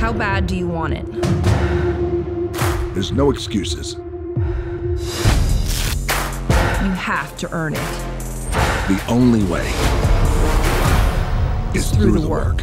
How bad do you want it? There's no excuses. You have to earn it. The only way is through, the work.